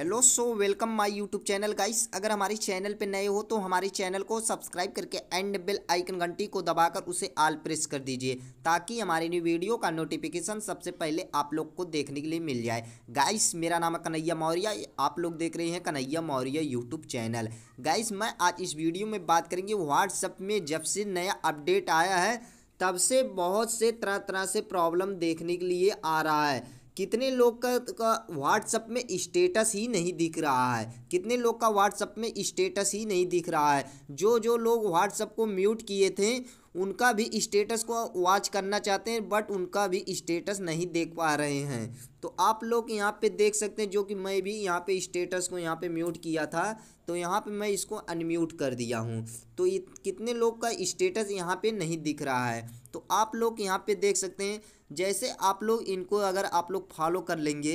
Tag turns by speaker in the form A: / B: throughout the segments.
A: Hello, so welcome my YouTube channel guys. अगर हमारे channel पे नए हो तो हमारे चैनल को सब्सक्राइब करके एंड बेल आइकन घंटी को दबाकर उसे आल प्रेस कर दीजिए, ताकि हमारी न्यू वीडियो का नोटिफिकेशन सबसे पहले आप लोग को देखने के लिए मिल जाए। गाइस, मेरा नाम है कन्हैया मौर्य आप लोग देख रहे हैं Kanhaiya Maurya YouTube channel. Guys, मैं आज इस वीडियो में बात करेंगे व्हाट्सअप में, जब से नया अपडेट आया है, तब से बहुत से तरह तरह से प्रॉब्लम देखने के लिए आ रहा है। कितने लोग का, का व्हाट्सअप में स्टेटस ही नहीं दिख रहा है? कितने लोग का व्हाट्सअप में स्टेटस ही नहीं दिख रहा है? जो जो लोग व्हाट्सअप को म्यूट किए थे उनका भी स्टेटस को वॉच करना चाहते हैं बट उनका भी स्टेटस नहीं देख पा रहे हैं। तो आप लोग यहाँ पे देख सकते हैं जो कि मैं भी यहाँ पे स्टेटस को यहाँ पे म्यूट किया था तो यहाँ पे मैं इसको अनम्यूट कर दिया हूँ। तो कितने लोग का स्टेटस यहाँ पे नहीं दिख रहा है? तो आप लोग यहाँ पे देख सकते हैं जैसे आप लोग इनको अगर आप लोग फॉलो कर लेंगे,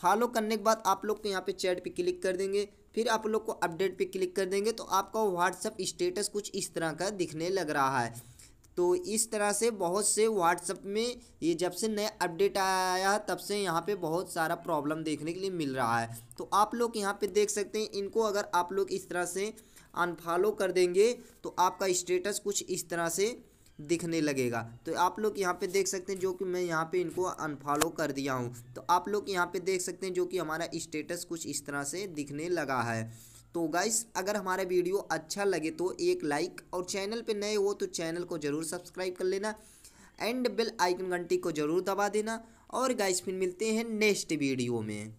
A: फॉलो करने के बाद आप लोग को यहाँ पे चैट पे क्लिक कर देंगे, फिर आप लोग को अपडेट पे क्लिक कर देंगे तो आपका व्हाट्सअप स्टेटस कुछ इस तरह का दिखने लग रहा है। तो इस तरह से बहुत से व्हाट्सअप में ये जब से नया अपडेट आया है, तब से यहाँ पे बहुत सारा प्रॉब्लम देखने के लिए मिल रहा है। तो आप लोग यहाँ पे देख सकते हैं, इनको अगर आप लोग इस तरह से अनफॉलो कर देंगे तो आपका स्टेटस कुछ इस तरह से दिखने लगेगा। तो आप लोग यहाँ पे देख सकते हैं जो कि मैं यहाँ पे इनको अनफॉलो कर दिया हूँ। तो आप लोग यहाँ पे देख सकते हैं जो कि हमारा स्टेटस कुछ इस तरह से दिखने लगा है। तो गाइस अगर हमारा वीडियो अच्छा लगे तो एक लाइक और चैनल पे नए हो तो चैनल को ज़रूर सब्सक्राइब कर लेना एंड बेल आइकन घंटी को ज़रूर दबा देना। और गाइस फिर मिलते हैं नेक्स्ट वीडियो में।